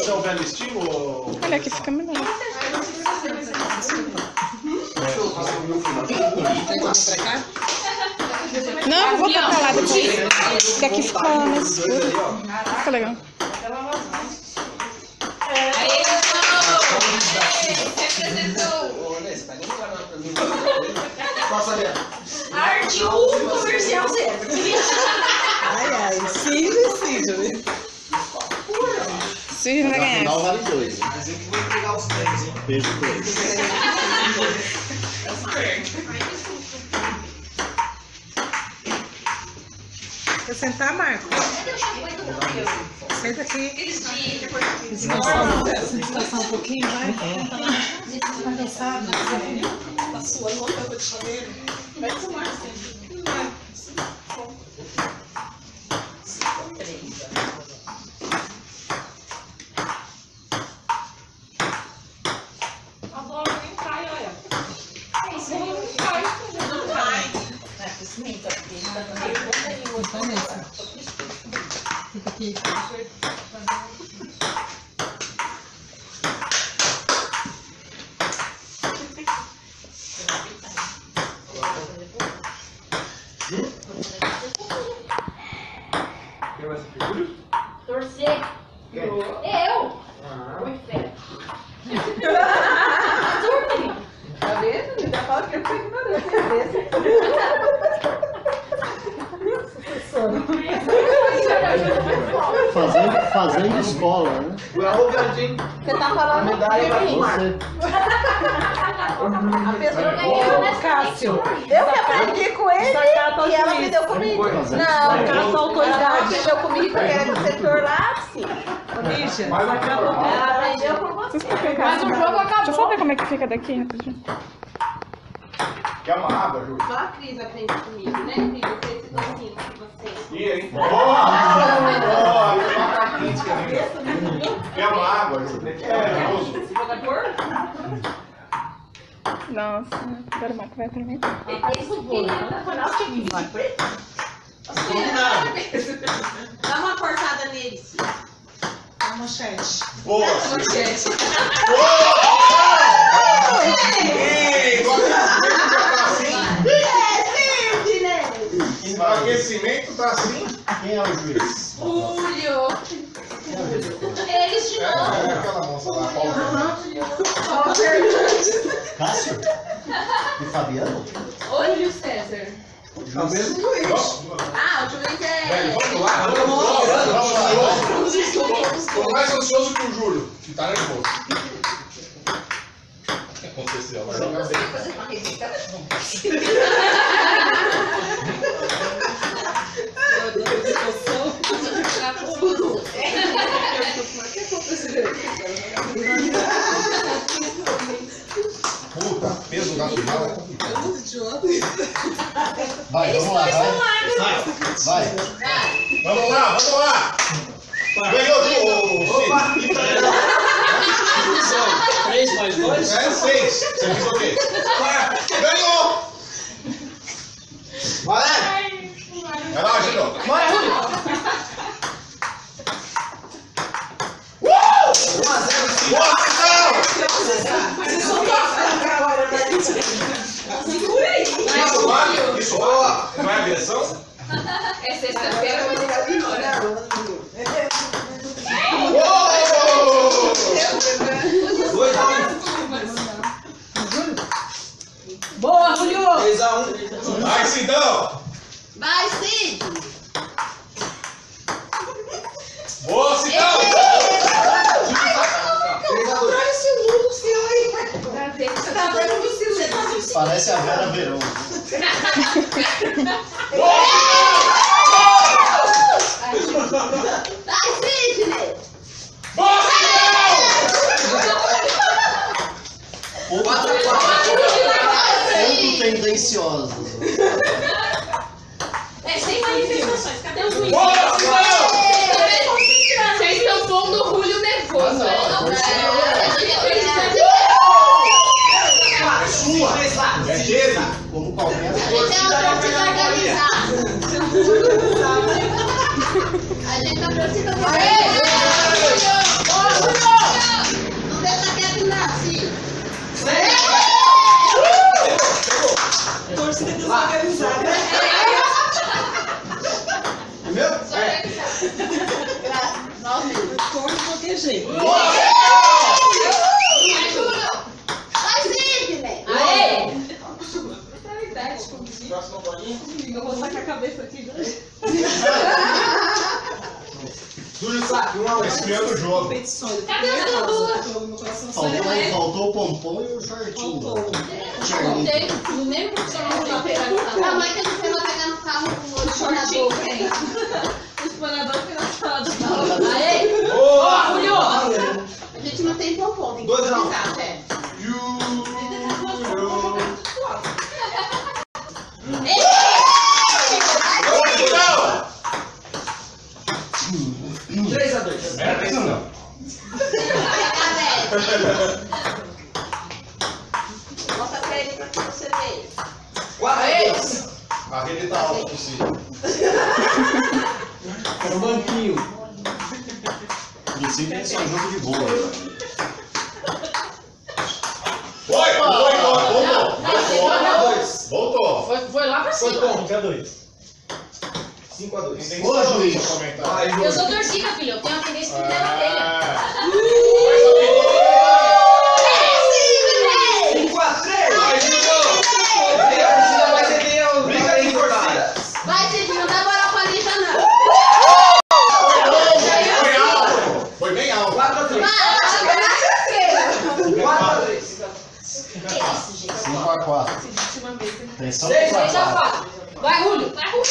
Esse é o velho estilo? Olha, aqui fica melhor. Não, eu vou botar pra lá depois. Porque aqui fica mais escuro. Fica legal. Passa ali. Arte 1, comercial 0. Se vai Na ganhar. final vale dois. Vão pegar os três, hein? Beijo dois. Quer sentar, Marco? Senta aqui. Descansar, descansar um pouquinho, vai. Tá cansado? Tá suando uma tampa de chaveiro. Vai tomar, A bola nem cai, olha. Isso aí não cai. Não cai. Tá nessa. Fica aqui. Quem vai ser figura? Torcer. Quem? Eu. Ah. Oi, fé. Tá vendo? Já fala que eu fui ignorante. Fazendo, fazendo escola, né? Ô, Jardim. Você tá falando medalha pra de mim. Você. A pessoa ganhou, nessa Cássio. Eu que aprendi com ele Sacar e ela aprendeu isso. comigo. Não, Sacar sua ela autoridade. aprendeu comigo porque era do setor lápis. Acabou. tudo isso. Ela aprendeu com você. Mas o jogo Deixa eu só acabou. ver como é que fica daqui rapidinho. Quer uma água, Júlio? Só a Cris aprende comigo, né, Cris? Você se domina com você. Ih, hein? Boa! Boa! Uma quente que vem. Quer uma água, Júlio? É, nervoso. Jogador? Nossa, agora o Marco vai primeiro. Isso Dá uma cortada neles. A manchete. Boa! Manchete. Ei, o aquecimento tá assim? Quem é o juiz? Julio. Eles de É, novo. é aquela moça lá, Paula. Cássio? E Fabiano? Oi, Júlio César. Talvez. Vamos Ah, o Velho, é. vamos lá, vamos lá, vamos lá. Tô mais ansioso que o Júlio, que tá nervoso. O que aconteceu? Vai jogar bem. Puta, peso da final é complicado. Vai, vamos lá, vai. Vai. Vamos lá, vamos lá! Ganhou o Opa! 3 mais 2? É seis. Você fez o quê? Ganhou! Valeu! Vai lá, Gino. Bora, Júlio. Isso vale? Não é agressão? É sexta-feira, mas é vitória. Uou! Dois a Boa, Julio! 3 a 1. Vai, Sidão! Vai, Cid. Boa, Sidão! 3 a 2. Tá dando um silêncio. Parece a Vera Verão. 4 a 4. pouco tendenciosos. torcida desorganizada. Entendeu? É. Graças. Nós torcemos de qualquer jeito. Aê! bolinha? Eu vou sacar a cabeça aqui. Um. Esfriando o jogo. Competições. Cadê coração Faltou, faltou o pompom e o shortinho. Contei no mesmo profissional que eu A carro. mãe que a gente vai pegar no carro com o Shortinho, tornador. O explanador que nós falamos do carro. Aê! Julio! A gente não tem pompom, tem que Dois a um. pesquisar, chefe. Não! 3 a 2. É, atenção. Mostra pra ele pra que você veja. 4 a 2. A rede tá alta possível. Era o banquinho. Princípio é só jogo de boa. Foi, foi, foi, voltou. Quatro a dois. Voltou. Foi, foi lá pra Foi cima. bom. 5 a 2. 5 a 2. Ninguém Ô, sabe juiz. o comentário. Vai, Eu Júlio. sou torcida, filho. Eu tenho uma tendência de na. Ah. Alguém- 5 a 3. Vai, Júlio. Precisa mais ter o briga aí, torcida. Vai, Sidney, não dá moral pra Lígia, não. Foi alto. Foi bem alto. 4 a 3. Vai, 4 a 3. 5 a 4. Atenção pro 6 a 3 a 4. 4. Vai, Julio. Vai, Julio.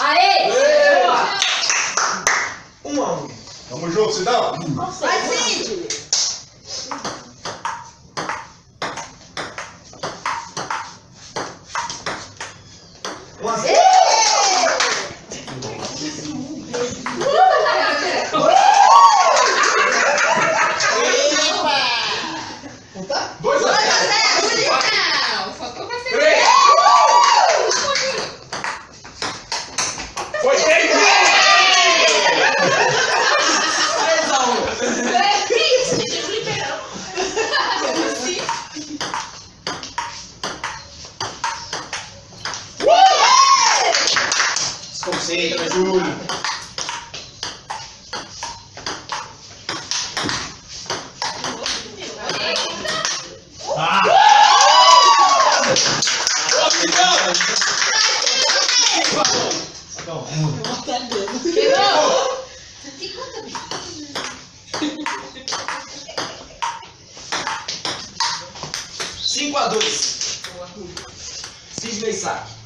Aê! Boa! 1 a 1. Tamo junto, Sidão. vai, Sidney. Pegou! Cinco a dois. Sidney Sá. Cinco a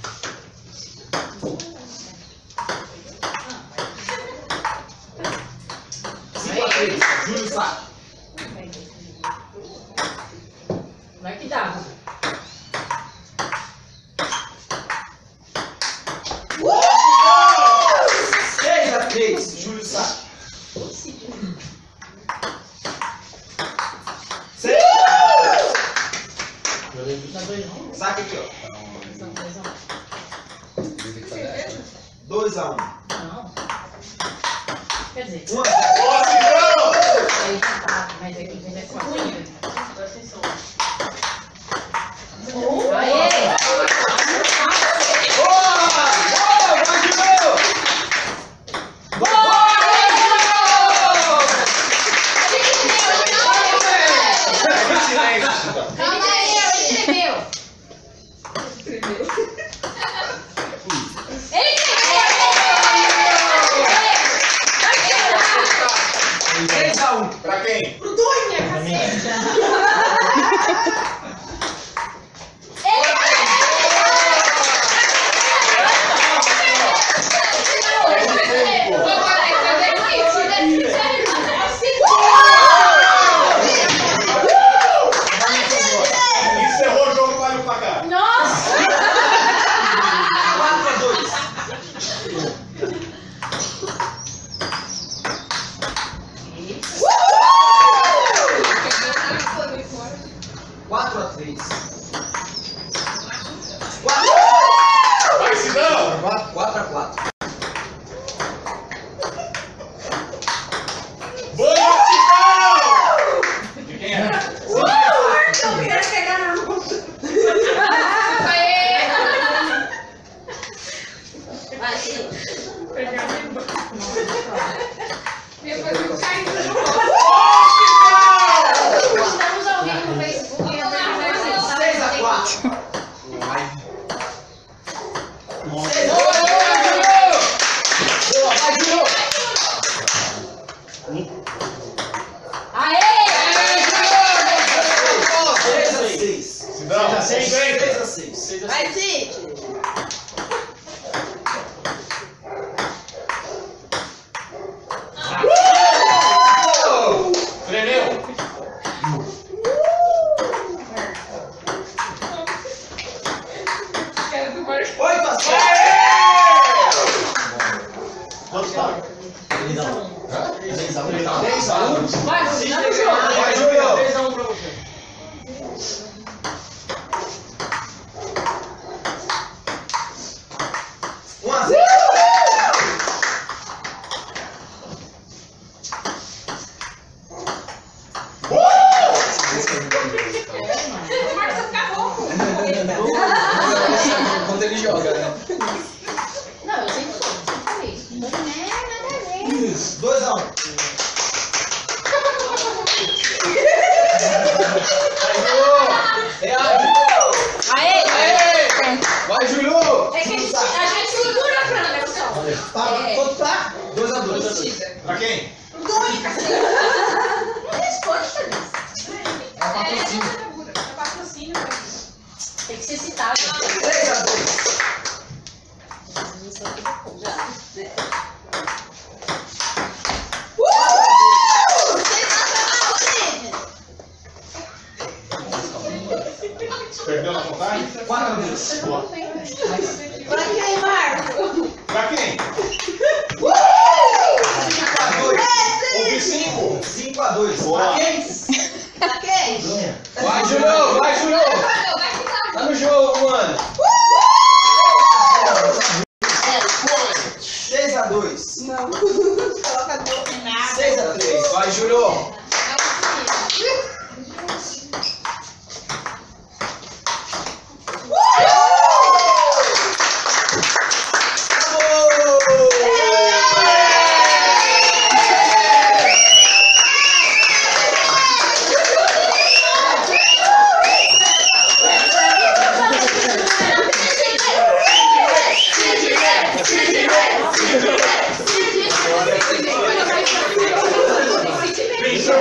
mas aqui vem essa coisa. Aê! Boa! Boa! Vai, Júlio! Calma aí, Ele escreveu! Ele escreveu! Três a um. Pra quem? Encerrou o jogo, vale o placar. Quatro a dois. Quatro a três. Quatro. Vai, Sidão. Quatro a quatro. Boa, Sidão. De quem é? Vai, Cid. Depois eu caio no Estamos ao vivo no Facebook. e eu 6 a 4. Boa, vai, Júlio! Aê! 6 a 6. Sidão, 6 a 6. Vai, Cid. Tremeu. Quero do Marcos. 8 a 6. Quanto tá? 3 a 1. 3 a 1. 3 a 1. Vai, jogo. Vai, Júlio! 3 a 1 pra você. Um a zero. O Marcos vai ficar rouco. Quando ele joga, né? Não, eu sempre sou. sempre falei. Não é nada a ver. 2 a 1. Aê! Vai, Júlio! É que a gente, a gente segura a câmera, pessoal. Tá, quanto tá? 2 a 2. Pra quem? Resposta. É patrocínio. É patrocínio. Tem que ser citado. 3 a 2. Já, né? Perdeu na contagem? 4 a 2. Pra quem, Marco? Pra quem? 5 a 2. Houve 5. 5 a 2. Boa. Pra quem? Pra quem? Vai, Júlio! Vai, Júlio! Tá no jogo, mano! 6 a 2. Não. Coloca dois. 6 a 3. Vai, Júlio!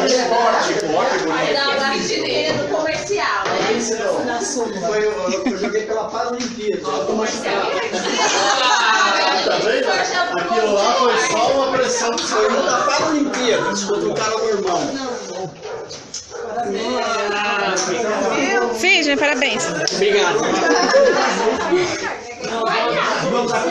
Esporte. Esporte, Vai dar uma mentira no comercial, né? Foi, eu, eu joguei pela Paralimpíada. Tá vendo? Aquilo lá foi só uma pressão que foi tá da Paralimpíada. Contra um cara normal. Sidney, parabéns. Obrigado.